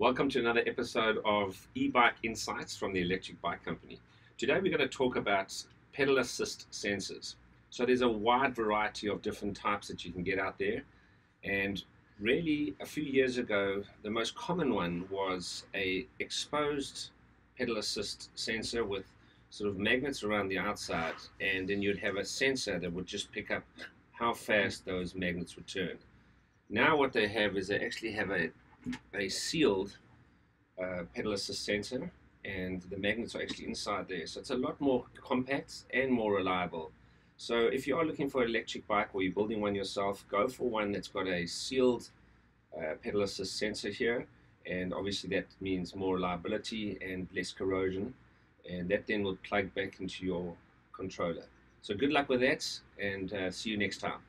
Welcome to another episode of e-bike insights from the Electric Bike Company. Today we're going to talk about pedal assist sensors. So there's a wide variety of different types that you can get out there and really a few years ago the most common one was a exposed pedal assist sensor with sort of magnets around the outside and then you'd have a sensor that would just pick up how fast those magnets would turn. Now what they have is they actually have a, a sealed uh, pedal assist sensor and the magnets are actually inside there. So it's a lot more compact and more reliable. So if you are looking for an electric bike or you're building one yourself, go for one that's got a sealed uh, pedal assist sensor here. And obviously that means more reliability and less corrosion. And that then will plug back into your controller. So good luck with that and uh, see you next time.